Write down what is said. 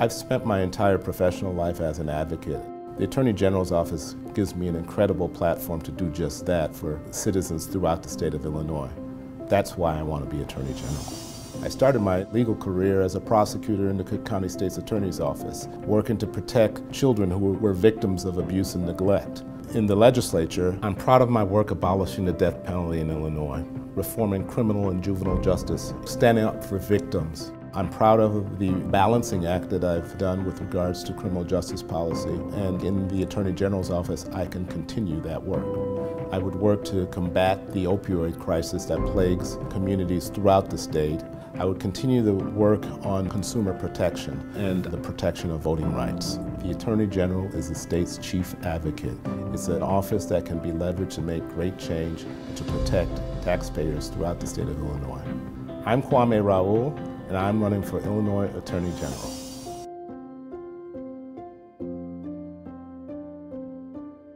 I've spent my entire professional life as an advocate. The Attorney General's office gives me an incredible platform to do just that for citizens throughout the state of Illinois. That's why I want to be Attorney General. I started my legal career as a prosecutor in the Cook County State's Attorney's Office, working to protect children who were victims of abuse and neglect. In the legislature, I'm proud of my work abolishing the death penalty in Illinois, reforming criminal and juvenile justice, standing up for victims, I'm proud of the balancing act that I've done with regards to criminal justice policy, and in the Attorney General's office, I can continue that work. I would work to combat the opioid crisis that plagues communities throughout the state. I would continue the work on consumer protection and the protection of voting rights. The Attorney General is the state's chief advocate. It's an office that can be leveraged to make great change and to protect taxpayers throughout the state of Illinois. I'm Kwame Raoul, and I'm running for Illinois Attorney General.